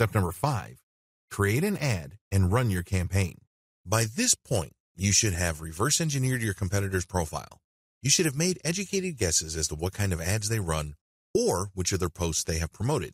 Step number five, create an ad and run your campaign. By this point, you should have reverse engineered your competitor's profile. You should have made educated guesses as to what kind of ads they run or which of their posts they have promoted.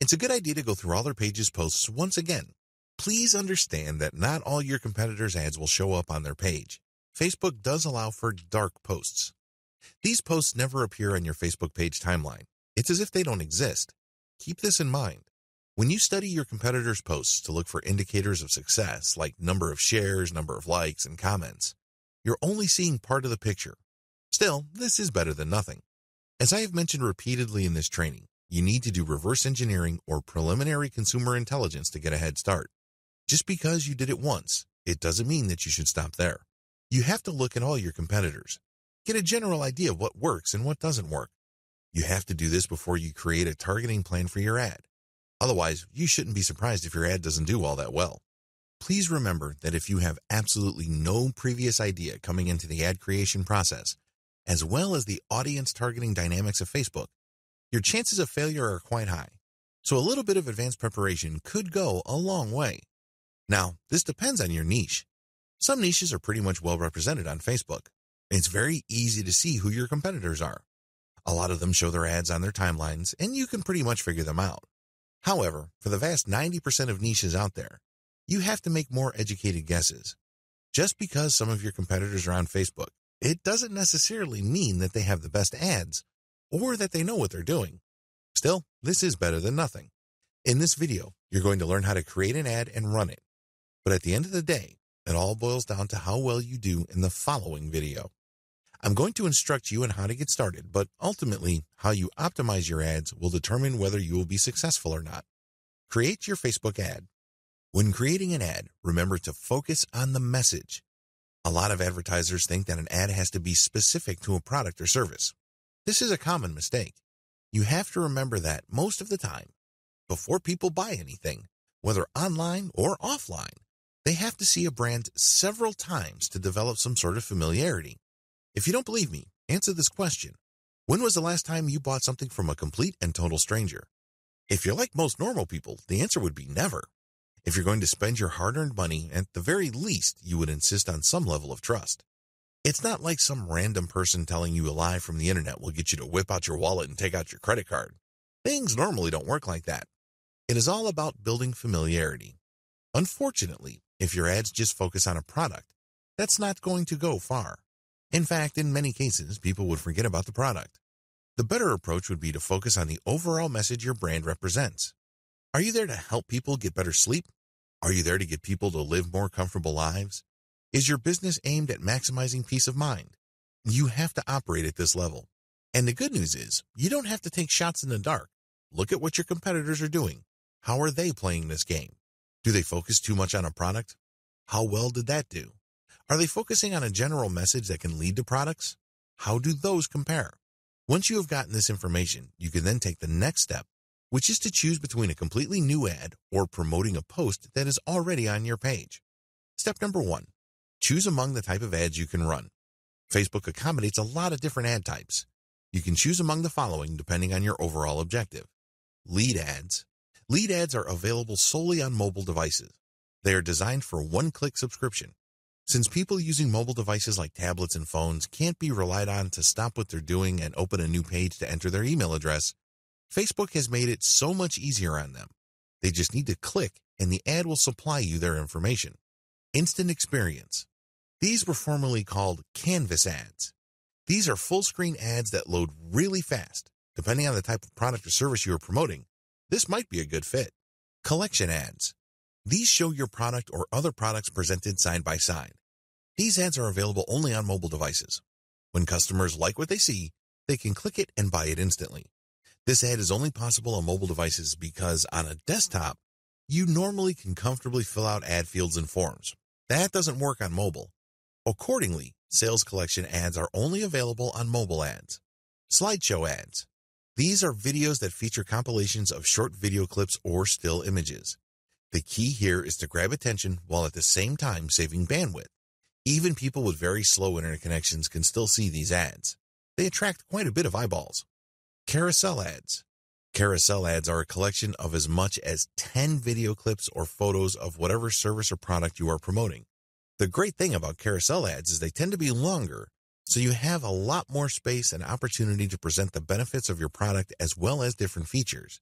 It's a good idea to go through all their pages posts once again. Please understand that not all your competitors' ads will show up on their page. Facebook does allow for dark posts. These posts never appear on your Facebook page timeline. It's as if they don't exist. Keep this in mind. When you study your competitors' posts to look for indicators of success, like number of shares, number of likes, and comments, you're only seeing part of the picture. Still, this is better than nothing. As I have mentioned repeatedly in this training, you need to do reverse engineering or preliminary consumer intelligence to get a head start. Just because you did it once, it doesn't mean that you should stop there. You have to look at all your competitors. Get a general idea of what works and what doesn't work. You have to do this before you create a targeting plan for your ad. Otherwise, you shouldn't be surprised if your ad doesn't do all that well. Please remember that if you have absolutely no previous idea coming into the ad creation process, as well as the audience targeting dynamics of Facebook, your chances of failure are quite high. So a little bit of advanced preparation could go a long way. Now, this depends on your niche. Some niches are pretty much well represented on Facebook. It's very easy to see who your competitors are. A lot of them show their ads on their timelines, and you can pretty much figure them out. However, for the vast 90% of niches out there, you have to make more educated guesses. Just because some of your competitors are on Facebook, it doesn't necessarily mean that they have the best ads or that they know what they're doing. Still, this is better than nothing. In this video, you're going to learn how to create an ad and run it. But at the end of the day, it all boils down to how well you do in the following video. I'm going to instruct you on how to get started, but ultimately, how you optimize your ads will determine whether you will be successful or not. Create your Facebook ad. When creating an ad, remember to focus on the message. A lot of advertisers think that an ad has to be specific to a product or service. This is a common mistake. You have to remember that most of the time, before people buy anything, whether online or offline, they have to see a brand several times to develop some sort of familiarity. If you don't believe me, answer this question. When was the last time you bought something from a complete and total stranger? If you're like most normal people, the answer would be never. If you're going to spend your hard-earned money, at the very least, you would insist on some level of trust. It's not like some random person telling you a lie from the internet will get you to whip out your wallet and take out your credit card. Things normally don't work like that. It is all about building familiarity. Unfortunately, if your ads just focus on a product, that's not going to go far. In fact, in many cases, people would forget about the product. The better approach would be to focus on the overall message your brand represents. Are you there to help people get better sleep? Are you there to get people to live more comfortable lives? Is your business aimed at maximizing peace of mind? You have to operate at this level. And the good news is, you don't have to take shots in the dark. Look at what your competitors are doing. How are they playing this game? Do they focus too much on a product? How well did that do? Are they focusing on a general message that can lead to products? How do those compare? Once you have gotten this information, you can then take the next step, which is to choose between a completely new ad or promoting a post that is already on your page. Step number one, choose among the type of ads you can run. Facebook accommodates a lot of different ad types. You can choose among the following depending on your overall objective. Lead ads, Lead ads are available solely on mobile devices. They are designed for one-click subscription. Since people using mobile devices like tablets and phones can't be relied on to stop what they're doing and open a new page to enter their email address, Facebook has made it so much easier on them. They just need to click and the ad will supply you their information. Instant experience. These were formerly called canvas ads. These are full screen ads that load really fast. Depending on the type of product or service you are promoting, this might be a good fit. Collection ads. These show your product or other products presented side by side. These ads are available only on mobile devices. When customers like what they see, they can click it and buy it instantly. This ad is only possible on mobile devices because on a desktop, you normally can comfortably fill out ad fields and forms. That doesn't work on mobile. Accordingly, sales collection ads are only available on mobile ads. Slideshow ads. These are videos that feature compilations of short video clips or still images. The key here is to grab attention while at the same time saving bandwidth. Even people with very slow internet connections can still see these ads. They attract quite a bit of eyeballs. Carousel ads. Carousel ads are a collection of as much as 10 video clips or photos of whatever service or product you are promoting. The great thing about carousel ads is they tend to be longer, so you have a lot more space and opportunity to present the benefits of your product as well as different features.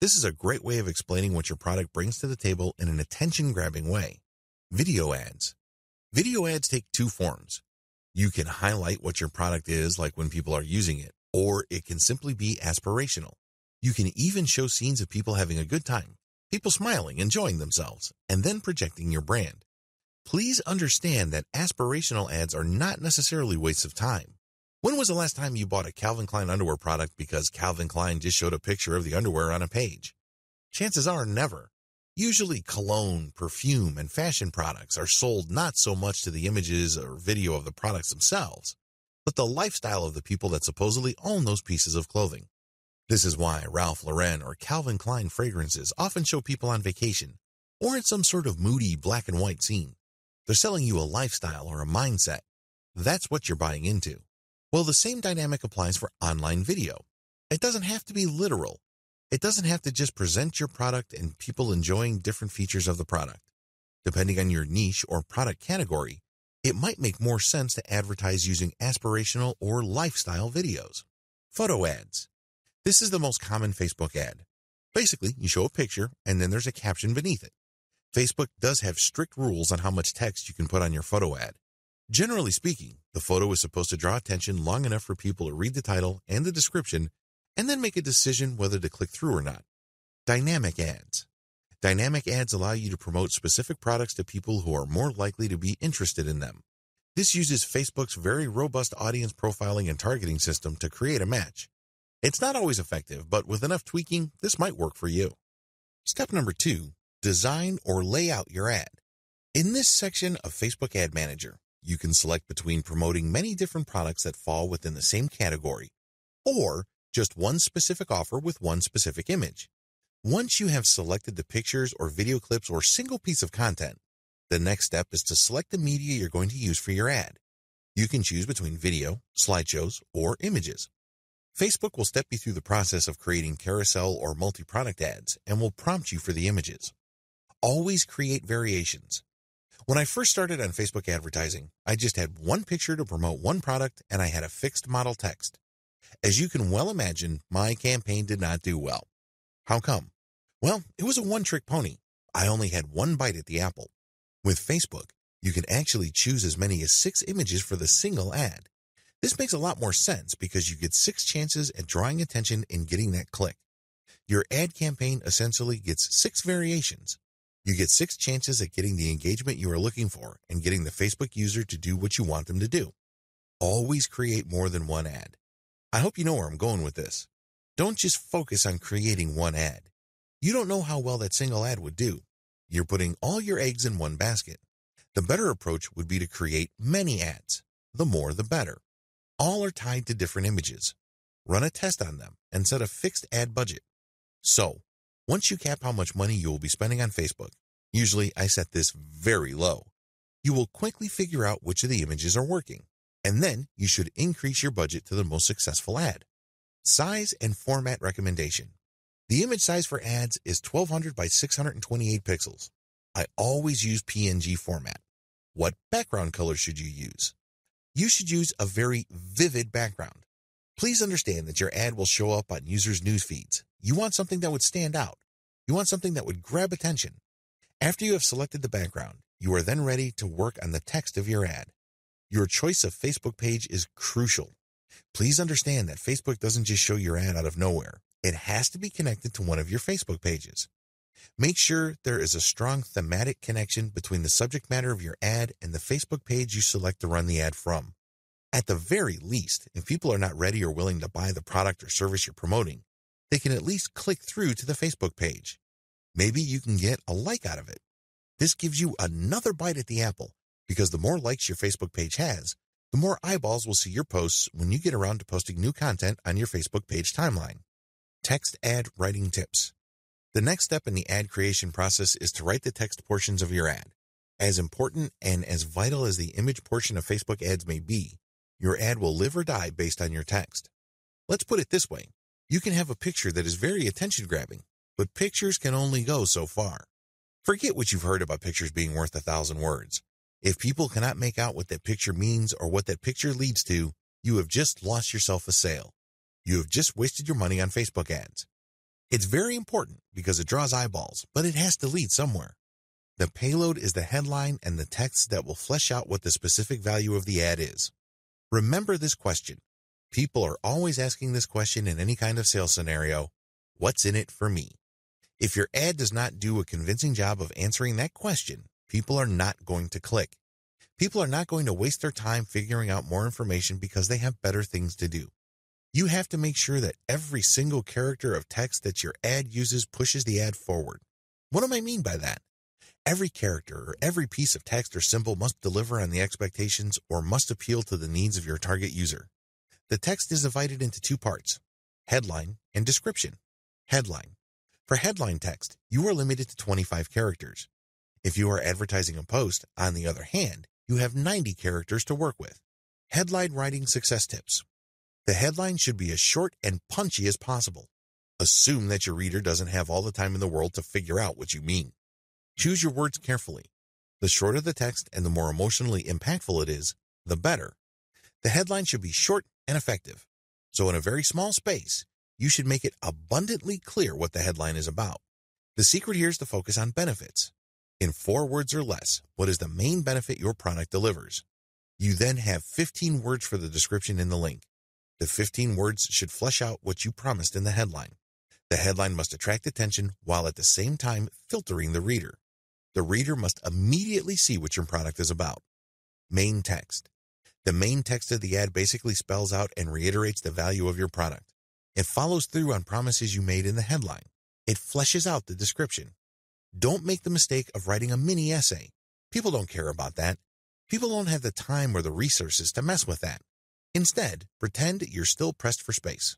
This is a great way of explaining what your product brings to the table in an attention-grabbing way. Video ads. Video ads take two forms. You can highlight what your product is like when people are using it, or it can simply be aspirational. You can even show scenes of people having a good time, people smiling, enjoying themselves, and then projecting your brand. Please understand that aspirational ads are not necessarily wastes of time. When was the last time you bought a Calvin Klein underwear product because Calvin Klein just showed a picture of the underwear on a page? Chances are never. Usually cologne, perfume, and fashion products are sold not so much to the images or video of the products themselves, but the lifestyle of the people that supposedly own those pieces of clothing. This is why Ralph Lauren or Calvin Klein fragrances often show people on vacation or in some sort of moody black and white scene. They're selling you a lifestyle or a mindset. That's what you're buying into. Well, the same dynamic applies for online video. It doesn't have to be literal. It doesn't have to just present your product and people enjoying different features of the product. Depending on your niche or product category, it might make more sense to advertise using aspirational or lifestyle videos. Photo ads. This is the most common Facebook ad. Basically, you show a picture and then there's a caption beneath it. Facebook does have strict rules on how much text you can put on your photo ad. Generally speaking, the photo is supposed to draw attention long enough for people to read the title and the description and then make a decision whether to click through or not. Dynamic ads. Dynamic ads allow you to promote specific products to people who are more likely to be interested in them. This uses Facebook's very robust audience profiling and targeting system to create a match. It's not always effective, but with enough tweaking, this might work for you. Step number two, design or lay out your ad. In this section of Facebook Ad Manager, you can select between promoting many different products that fall within the same category or just one specific offer with one specific image. Once you have selected the pictures or video clips or single piece of content, the next step is to select the media you're going to use for your ad. You can choose between video, slideshows, or images. Facebook will step you through the process of creating carousel or multi-product ads and will prompt you for the images. Always create variations. When I first started on Facebook advertising, I just had one picture to promote one product and I had a fixed model text. As you can well imagine, my campaign did not do well. How come? Well, it was a one-trick pony. I only had one bite at the apple. With Facebook, you can actually choose as many as six images for the single ad. This makes a lot more sense because you get six chances at drawing attention and getting that click. Your ad campaign essentially gets six variations. You get six chances at getting the engagement you are looking for and getting the Facebook user to do what you want them to do. Always create more than one ad. I hope you know where I'm going with this. Don't just focus on creating one ad. You don't know how well that single ad would do. You're putting all your eggs in one basket. The better approach would be to create many ads. The more, the better. All are tied to different images. Run a test on them and set a fixed ad budget. So, once you cap how much money you will be spending on Facebook, usually I set this very low, you will quickly figure out which of the images are working and then you should increase your budget to the most successful ad. Size and format recommendation. The image size for ads is 1200 by 628 pixels. I always use PNG format. What background color should you use? You should use a very vivid background. Please understand that your ad will show up on users' news feeds. You want something that would stand out. You want something that would grab attention. After you have selected the background, you are then ready to work on the text of your ad. Your choice of Facebook page is crucial. Please understand that Facebook doesn't just show your ad out of nowhere. It has to be connected to one of your Facebook pages. Make sure there is a strong thematic connection between the subject matter of your ad and the Facebook page you select to run the ad from. At the very least, if people are not ready or willing to buy the product or service you're promoting, they can at least click through to the Facebook page. Maybe you can get a like out of it. This gives you another bite at the apple because the more likes your Facebook page has, the more eyeballs will see your posts when you get around to posting new content on your Facebook page timeline. Text ad writing tips. The next step in the ad creation process is to write the text portions of your ad. As important and as vital as the image portion of Facebook ads may be, your ad will live or die based on your text. Let's put it this way. You can have a picture that is very attention grabbing, but pictures can only go so far. Forget what you've heard about pictures being worth a thousand words. If people cannot make out what that picture means or what that picture leads to, you have just lost yourself a sale. You have just wasted your money on Facebook ads. It's very important because it draws eyeballs, but it has to lead somewhere. The payload is the headline and the text that will flesh out what the specific value of the ad is. Remember this question. People are always asking this question in any kind of sales scenario. What's in it for me? If your ad does not do a convincing job of answering that question, people are not going to click. People are not going to waste their time figuring out more information because they have better things to do. You have to make sure that every single character of text that your ad uses pushes the ad forward. What do I mean by that? Every character or every piece of text or symbol must deliver on the expectations or must appeal to the needs of your target user. The text is divided into two parts, headline and description. Headline. For headline text, you are limited to 25 characters. If you are advertising a post, on the other hand, you have 90 characters to work with. Headline writing success tips. The headline should be as short and punchy as possible. Assume that your reader doesn't have all the time in the world to figure out what you mean. Choose your words carefully. The shorter the text and the more emotionally impactful it is, the better. The headline should be short and effective. So in a very small space, you should make it abundantly clear what the headline is about. The secret here is to focus on benefits. In four words or less, what is the main benefit your product delivers? You then have 15 words for the description in the link. The 15 words should flesh out what you promised in the headline. The headline must attract attention while at the same time filtering the reader. The reader must immediately see what your product is about. Main text. The main text of the ad basically spells out and reiterates the value of your product. It follows through on promises you made in the headline. It fleshes out the description. Don't make the mistake of writing a mini essay. People don't care about that. People don't have the time or the resources to mess with that. Instead, pretend you're still pressed for space.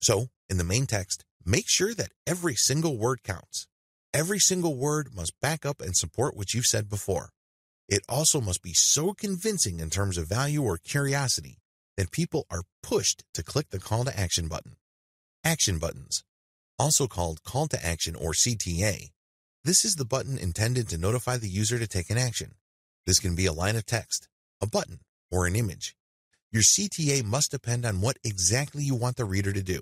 So, in the main text, make sure that every single word counts. Every single word must back up and support what you've said before. It also must be so convincing in terms of value or curiosity that people are pushed to click the call to action button. Action buttons, also called call to action or CTA. This is the button intended to notify the user to take an action. This can be a line of text, a button, or an image. Your CTA must depend on what exactly you want the reader to do.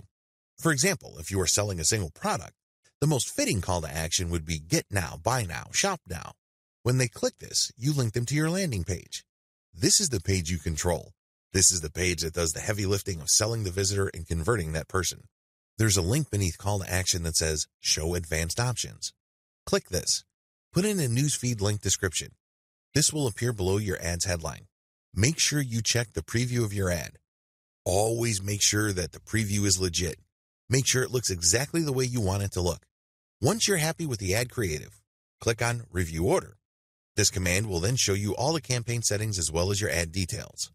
For example, if you are selling a single product, the most fitting call to action would be get now, buy now, shop now. When they click this, you link them to your landing page. This is the page you control. This is the page that does the heavy lifting of selling the visitor and converting that person. There's a link beneath call to action that says show advanced options. Click this. Put in a newsfeed link description. This will appear below your ad's headline. Make sure you check the preview of your ad. Always make sure that the preview is legit. Make sure it looks exactly the way you want it to look. Once you're happy with the ad creative, click on Review Order. This command will then show you all the campaign settings as well as your ad details.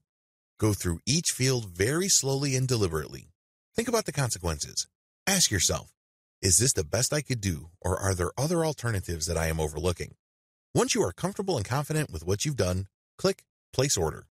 Go through each field very slowly and deliberately. Think about the consequences. Ask yourself, is this the best I could do or are there other alternatives that I am overlooking? Once you are comfortable and confident with what you've done, click Place Order.